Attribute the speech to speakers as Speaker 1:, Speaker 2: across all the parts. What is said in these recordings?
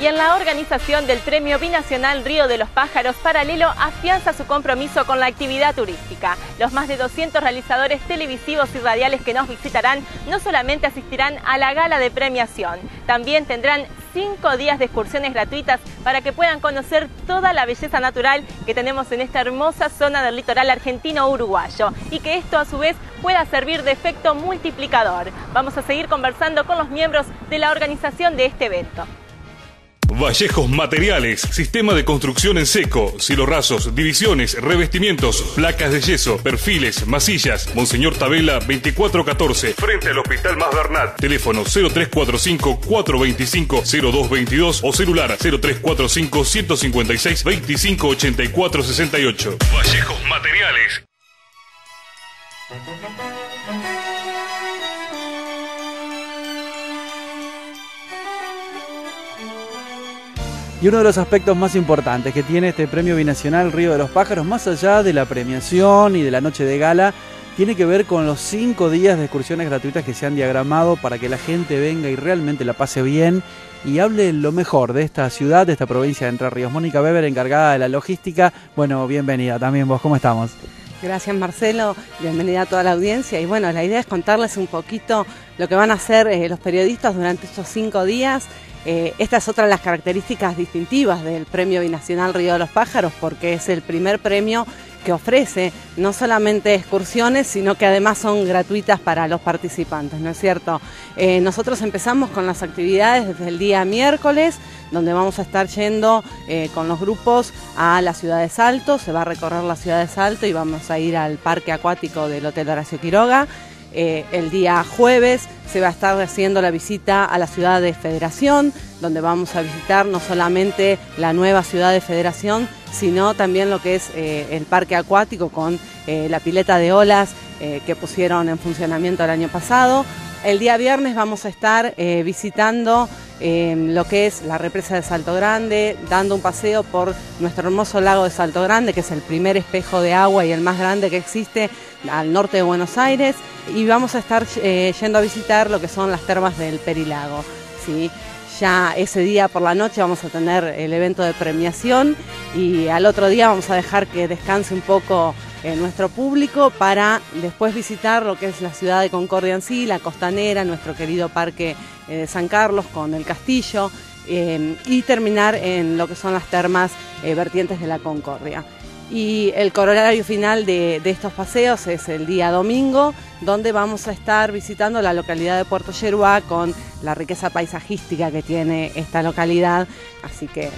Speaker 1: Y en la organización del Premio Binacional Río de los Pájaros, Paralelo afianza su compromiso con la actividad turística. Los más de 200 realizadores televisivos y radiales que nos visitarán no solamente asistirán a la gala de premiación, también tendrán cinco días de excursiones gratuitas para que puedan conocer toda la belleza natural que tenemos en esta hermosa zona del litoral argentino-uruguayo y que esto a su vez pueda servir de efecto multiplicador. Vamos a seguir conversando con los miembros de la organización de este evento.
Speaker 2: Vallejos Materiales, sistema de construcción en seco, rasos, divisiones, revestimientos, placas de yeso, perfiles, masillas. Monseñor Tabela 2414, frente al Hospital Más Bernat. Teléfono 0345 425 0222 o celular 0345 156 25 68. Vallejos Materiales.
Speaker 3: Y uno de los aspectos más importantes que tiene este premio binacional Río de los Pájaros, más allá de la premiación y de la noche de gala, tiene que ver con los cinco días de excursiones gratuitas que se han diagramado para que la gente venga y realmente la pase bien y hable lo mejor de esta ciudad, de esta provincia de Entre Ríos. Mónica Weber, encargada de la logística. Bueno, bienvenida también vos, ¿cómo estamos?
Speaker 4: Gracias Marcelo, bienvenida a toda la audiencia. Y bueno, la idea es contarles un poquito lo que van a hacer eh, los periodistas durante estos cinco días. Eh, esta es otra de las características distintivas del Premio Binacional Río de los Pájaros, porque es el primer premio que ofrece no solamente excursiones, sino que además son gratuitas para los participantes, ¿no es cierto? Eh, nosotros empezamos con las actividades desde el día miércoles, donde vamos a estar yendo eh, con los grupos a la ciudad de Salto, se va a recorrer la ciudad de Salto y vamos a ir al parque acuático del Hotel Horacio Quiroga. Eh, el día jueves se va a estar haciendo la visita a la ciudad de Federación, donde vamos a visitar no solamente la nueva ciudad de Federación, sino también lo que es eh, el parque acuático con eh, la pileta de olas que pusieron en funcionamiento el año pasado. El día viernes vamos a estar visitando lo que es la represa de Salto Grande, dando un paseo por nuestro hermoso lago de Salto Grande, que es el primer espejo de agua y el más grande que existe al norte de Buenos Aires y vamos a estar eh, yendo a visitar lo que son las termas del Perilago. ¿sí? Ya ese día por la noche vamos a tener el evento de premiación y al otro día vamos a dejar que descanse un poco eh, nuestro público para después visitar lo que es la ciudad de Concordia en sí, la costanera, nuestro querido parque de San Carlos con el castillo y terminar en lo que son las termas vertientes de la Concordia. Y el corolario final de, estos paseos es el día domingo, donde vamos a estar visitando la localidad de Puerto Yeruá con la riqueza paisajística que tiene esta localidad. Así que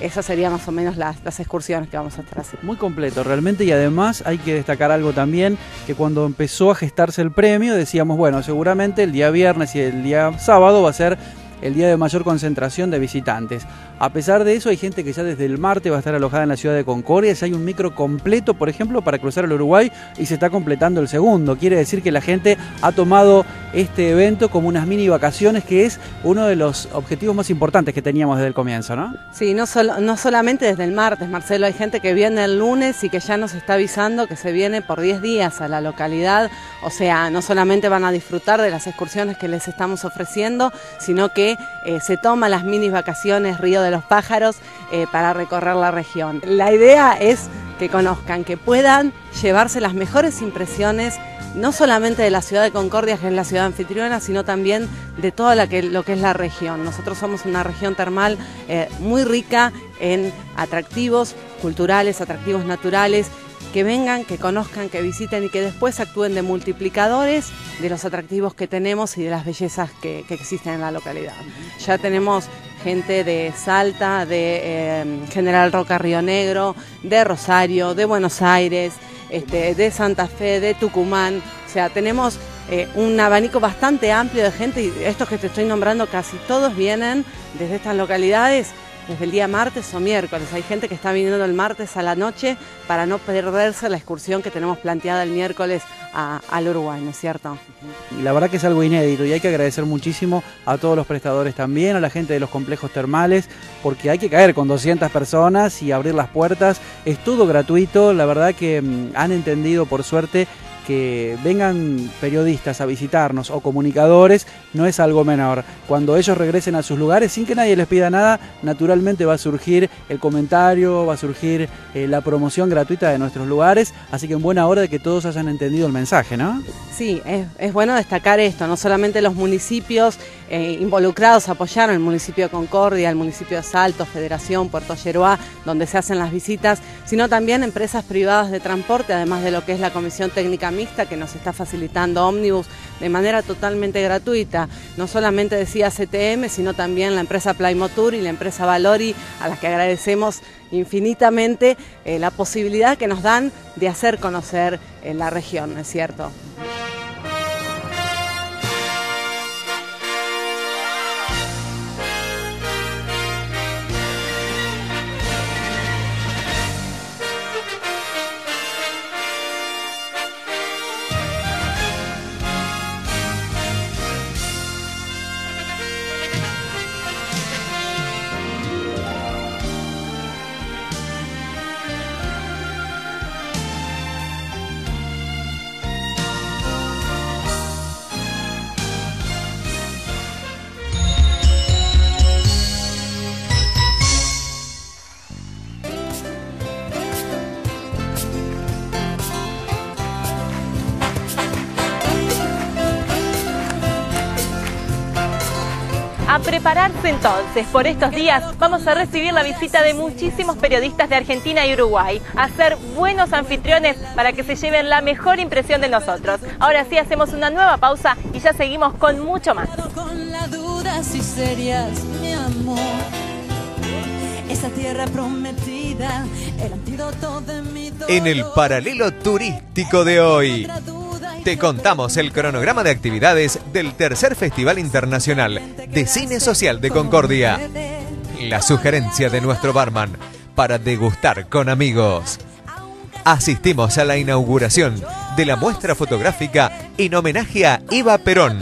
Speaker 4: esas serían más o menos las, excursiones que vamos a estar haciendo.
Speaker 3: Muy completo, realmente, y además hay que destacar algo también, que cuando empezó a gestarse el premio decíamos, bueno, seguramente el día viernes y el día sábado va a ser el día de mayor concentración de visitantes. A pesar de eso, hay gente que ya desde el martes va a estar alojada en la ciudad de Concordia. Hay un micro completo, por ejemplo, para cruzar el Uruguay y se está completando el segundo. Quiere decir que la gente ha tomado este evento como unas mini vacaciones, que es uno de los objetivos más importantes que teníamos desde el comienzo, ¿no?
Speaker 4: Sí, no, no solamente desde el martes, Marcelo. Hay gente que viene el lunes y que ya nos está avisando que se viene por 10 días a la localidad. O sea, no solamente van a disfrutar de las excursiones que les estamos ofreciendo, sino que eh, se toma las mini vacaciones Río de los pájaros eh, para recorrer la región. La idea es que conozcan, que puedan llevarse las mejores impresiones no solamente de la ciudad de Concordia, que es la ciudad anfitriona, sino también de todo lo que es la región. Nosotros somos una región termal eh, muy rica en atractivos culturales, atractivos naturales que vengan, que conozcan, que visiten y que después actúen de multiplicadores de los atractivos que tenemos y de las bellezas que, existen en la localidad. Ya tenemos gente de Salta, de eh, General Roca Río Negro, de Rosario, de Buenos Aires, este, de Santa Fe, de Tucumán. O sea, tenemos eh, un abanico bastante amplio de gente y estos que te estoy nombrando casi todos vienen desde estas localidades desde el día martes o miércoles. Hay gente que está viniendo el martes a la noche para no perderse la excursión que tenemos planteada el miércoles al Uruguay, ¿no es cierto?
Speaker 3: Y la verdad que es algo inédito y hay que agradecer muchísimo a todos los prestadores también, a la gente de los complejos termales, porque hay que caer con 200 personas y abrir las puertas. Es todo gratuito, la verdad que mm, han entendido por suerte que vengan periodistas a visitarnos o comunicadores no es algo menor. Cuando ellos regresen a sus lugares sin que nadie les pida nada, naturalmente va a surgir el comentario, va a surgir eh, la promoción gratuita de nuestros lugares, así que en buena hora de que todos hayan entendido el mensaje, ¿no?
Speaker 4: Sí, es, bueno destacar esto, no solamente los municipios eh, involucrados apoyaron el municipio de Concordia, el municipio de Salto, Federación, Puerto Yeruá, donde se hacen las visitas, sino también empresas privadas de transporte, además de lo que es la Comisión Técnica Mixta que nos está facilitando Omnibus de manera totalmente gratuita. No solamente decía CTM, sino también la empresa Playmotur y la empresa Valori, a las que agradecemos infinitamente eh, la posibilidad que nos dan de hacer conocer eh, la región, ¿no es cierto?
Speaker 1: A prepararse entonces, por estos días vamos a recibir la visita de muchísimos periodistas de Argentina y Uruguay, a ser buenos anfitriones para que se lleven la mejor impresión de nosotros. Ahora sí hacemos una nueva pausa y ya seguimos con mucho más.
Speaker 5: En el paralelo turístico de hoy te contamos el cronograma de actividades del tercer Festival Internacional de Cine Social de Concordia. La sugerencia de nuestro barman para degustar con amigos. Asistimos a la inauguración de la muestra fotográfica en homenaje a Eva Perón.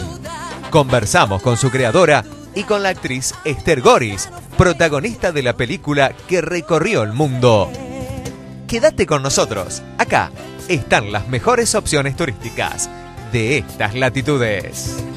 Speaker 5: Conversamos con su creadora y con la actriz Esther Goris, protagonista de la película que recorrió el mundo. Quédate con nosotros, acá están las mejores opciones turísticas de estas latitudes.